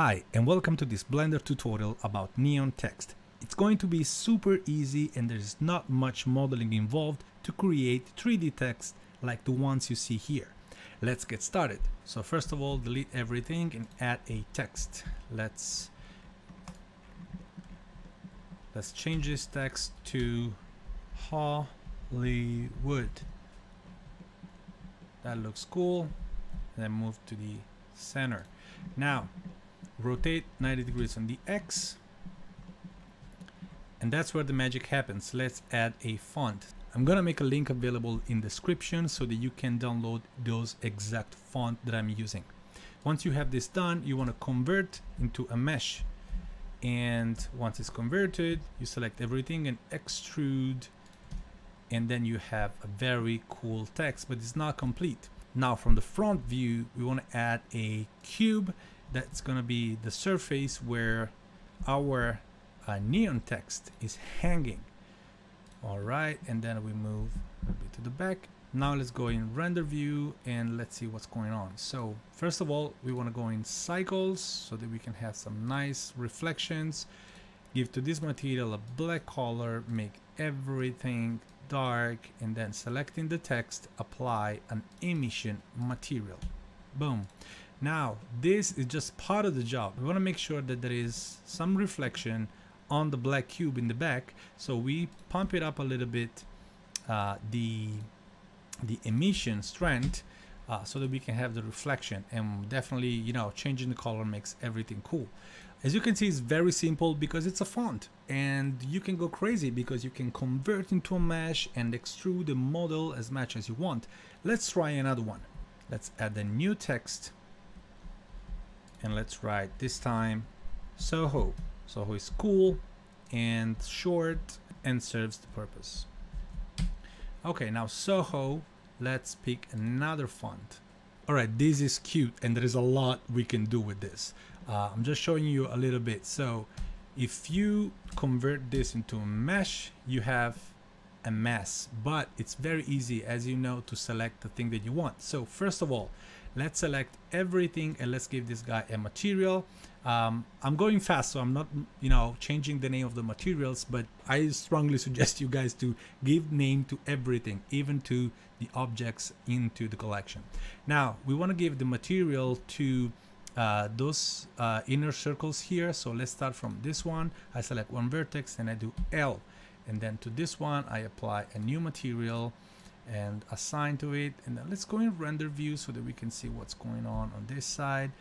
Hi and welcome to this Blender tutorial about neon text. It's going to be super easy and there's not much modeling involved to create 3D text like the ones you see here. Let's get started. So first of all delete everything and add a text. Let's let's change this text to Hollywood. That looks cool. Then move to the center. Now rotate 90 degrees on the X and that's where the magic happens. Let's add a font. I'm gonna make a link available in the description so that you can download those exact font that I'm using. Once you have this done, you want to convert into a mesh. And once it's converted, you select everything and extrude. And then you have a very cool text, but it's not complete. Now from the front view, we want to add a cube that's going to be the surface where our uh, neon text is hanging. All right and then we move a bit to the back. Now let's go in render view and let's see what's going on. So first of all we want to go in cycles so that we can have some nice reflections. Give to this material a black color make everything dark and then selecting the text apply an emission material. Boom now this is just part of the job. We want to make sure that there is some reflection on the black cube in the back. So we pump it up a little bit uh, the the emission strength uh, so that we can have the reflection. And definitely you know changing the color makes everything cool. As you can see it's very simple because it's a font. And you can go crazy because you can convert into a mesh and extrude the model as much as you want. Let's try another one. Let's add a new text and let's write this time Soho Soho is cool and short and serves the purpose. Okay, now Soho, let's pick another font. All right, this is cute and there is a lot we can do with this. Uh, I'm just showing you a little bit. So if you convert this into a mesh, you have a mess, but it's very easy, as you know, to select the thing that you want. So first of all, let's select everything and let's give this guy a material um, I'm going fast, so I'm not, you know, changing the name of the materials, but I strongly suggest you guys to give name to everything, even to the objects into the collection. Now, we want to give the material to uh, those uh, inner circles here. So let's start from this one. I select one vertex and I do L. And then to this one, I apply a new material and assign to it. And then let's go in render view so that we can see what's going on on this side.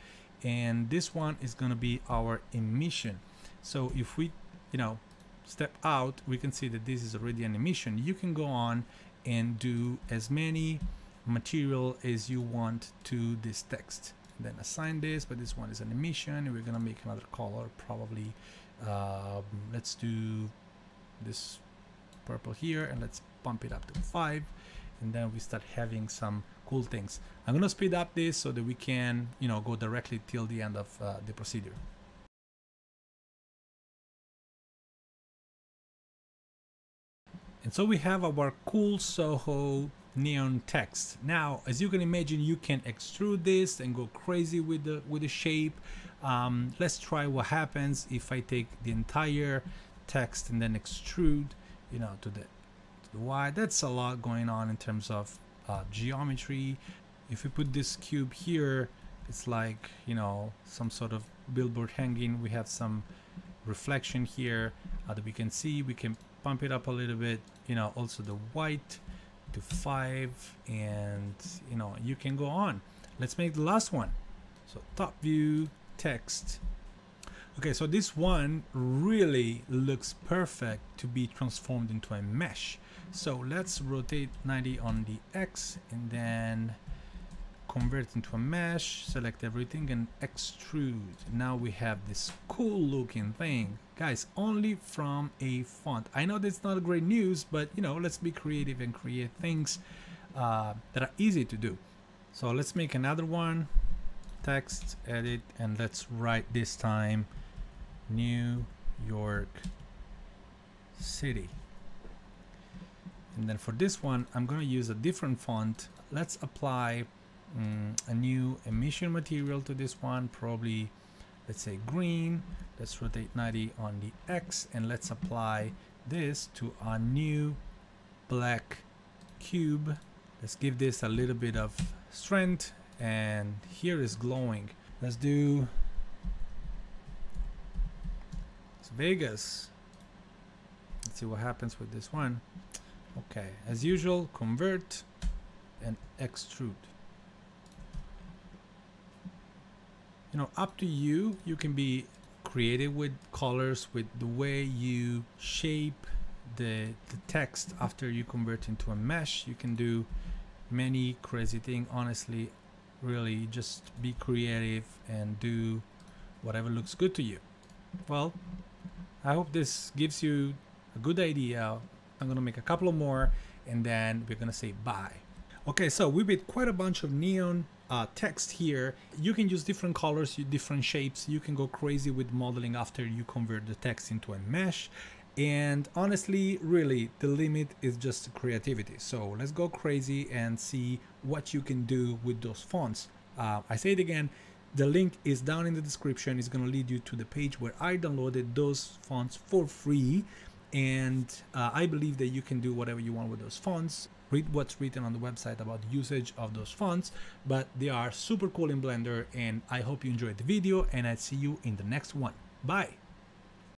And this one is going to be our emission. So if we you know step out we can see that this is already an emission. You can go on and do as many material as you want to this text. Then assign this but this one is an emission. We're gonna make another color probably um, let's do this purple here and let's bump it up to five and then we start having some cool things. I'm gonna speed up this so that we can, you know, go directly till the end of uh, the procedure. And so we have our cool Soho neon text. Now, as you can imagine, you can extrude this and go crazy with the with the shape. Um, let's try what happens if I take the entire text and then extrude, you know, to the to the Y. That's a lot going on in terms of uh, geometry. If we put this cube here, it's like, you know, some sort of billboard hanging. We have some reflection here uh, that we can see. We can pump it up a little bit, you know, also the white to five and, you know, you can go on. Let's make the last one. So top view, text. Okay, so this one really looks perfect to be transformed into a mesh. So let's rotate 90 on the X and then convert into a mesh, select everything and extrude. Now we have this cool looking thing. Guys, only from a font. I know that's not great news, but you know, let's be creative and create things uh, that are easy to do. So let's make another one, text, edit, and let's write this time New York City. And then for this one I'm gonna use a different font. Let's apply um, a new emission material to this one probably let's say green. Let's rotate 90 on the X and let's apply this to our new black cube. Let's give this a little bit of strength and here is glowing. Let's do Vegas. Let's see what happens with this one. Okay as usual convert and extrude. You know up to you. You can be creative with colors with the way you shape the, the text after you convert into a mesh. You can do many crazy things honestly really just be creative and do whatever looks good to you. Well i hope this gives you a good idea. I'm gonna make a couple more and then we're gonna say bye. Okay so we made quite a bunch of neon uh, text here. You can use different colors different shapes. You can go crazy with modeling after you convert the text into a mesh. And honestly really the limit is just creativity. So let's go crazy and see what you can do with those fonts. Uh, i say it again the link is down in the description. It's going to lead you to the page where i downloaded those fonts for free. And uh, i believe that you can do whatever you want with those fonts read what's written on the website about usage of those fonts but they are super cool in blender and i hope you enjoyed the video and i see you in the next one. Bye